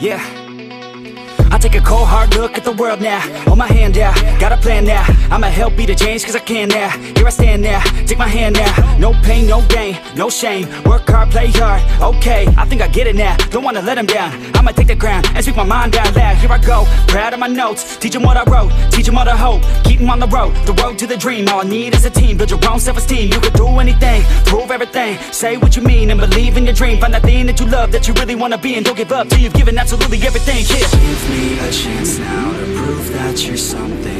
Yeah. I take a cold hard look at the world now. Hold my hand out, got a plan now I'ma help be the change cause I can now. Here I stand now, take my hand now. No pain, no gain, no shame. Work hard, play hard, okay I think I get it now, don't wanna let them down. I'ma take the ground and speak my mind out loud. Here I go, proud of my notes. Teach them what I wrote, teach them all the hope. Keep them on the road, the road to the dream. All I need is a team, build your own self-esteem. You can do anything, prove everything. Say what you mean and believe in your dream. Find that thing that you love, that you really wanna be And don't give up till you've given absolutely everything. Give me a chance now to prove that you're something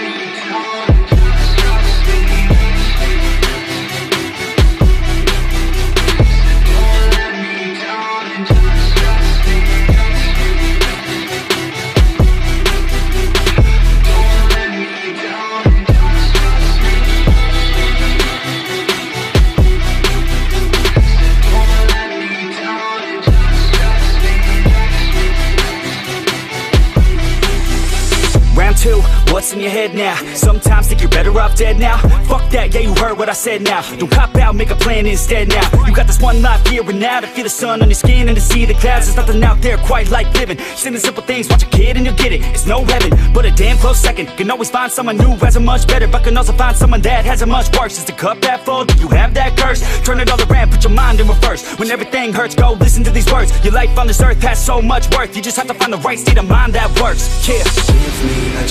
Two, what's in your head now? Sometimes think you're better off dead now. Fuck that, yeah you heard what I said now. Don't cop out, make a plan instead now. You got this one life here and now To feel the sun on your skin and to see the clouds. There's nothing out there quite like living. Simple things, watch a kid and you'll get it. It's no heaven, but a damn close second. Can always find someone new has it much better But can also find someone that has it much worse. Is the cup that full? Do you have that curse? Turn it all around, put your mind in reverse. When everything hurts, go listen to these words. Your life on this earth has so much worth. You just have to find the right state of mind that works. Yeah. Give me a